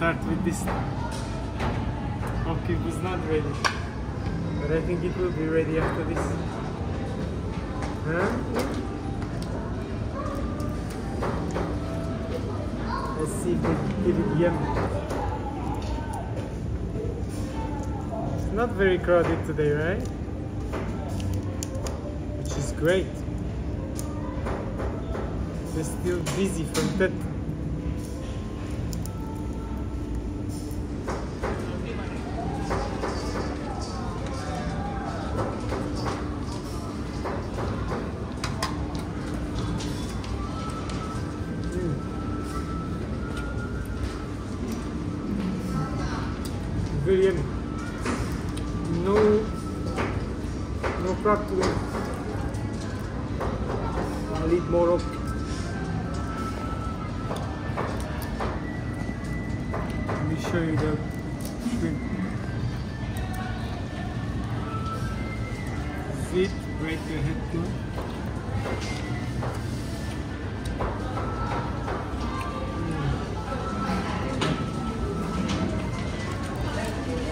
start with this. Okay, it was not ready. But I think it will be ready after this. Huh? Let's see if they give it yummy. It's not very crowded today, right? Which is great. We're still busy from that. No, no crab. I'll eat more of. Let me show you the shrimp. Zip right ahead too.